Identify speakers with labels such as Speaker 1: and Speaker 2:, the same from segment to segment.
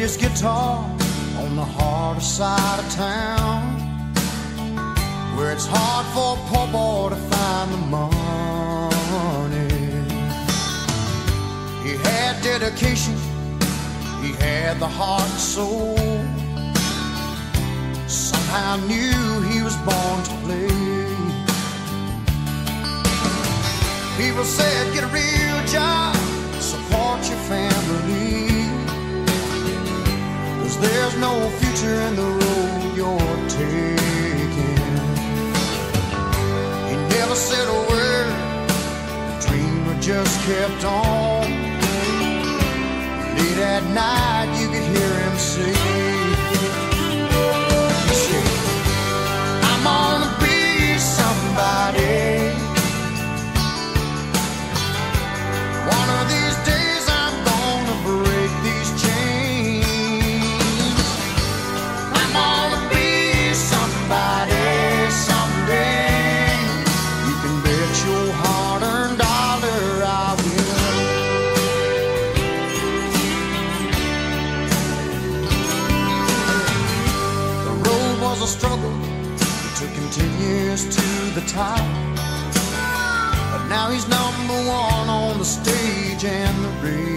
Speaker 1: his guitar on the harder side of town, where it's hard for a poor boy to find the money. He had dedication, he had the heart and soul. Somehow knew he was born to play. People said, get a real job, support your family. Cause there's no future in the road you're taking. He never said a word, the dreamer just kept on. Late at night, you could hear him say, a struggle. Took him ten years to the top. But now he's number one on the stage and the radio.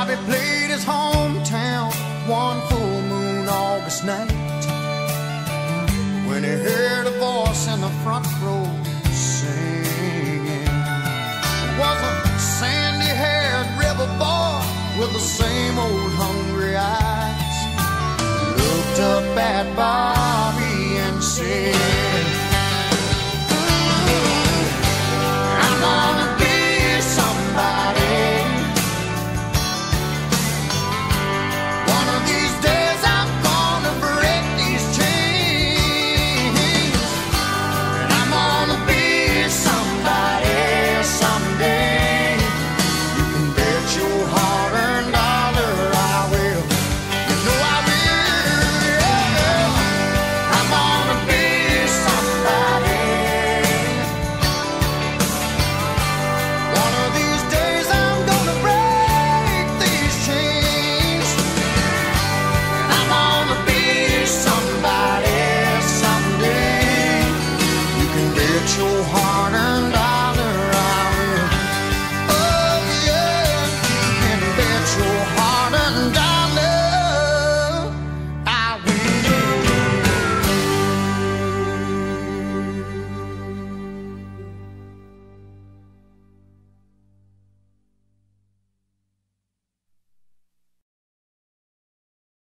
Speaker 1: Bobby played his hometown one full moon August night when he heard a voice in the front row singing. It was a sandy-haired rebel boy with the same old hungry eyes. Looked up at Bob